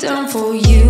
done for you.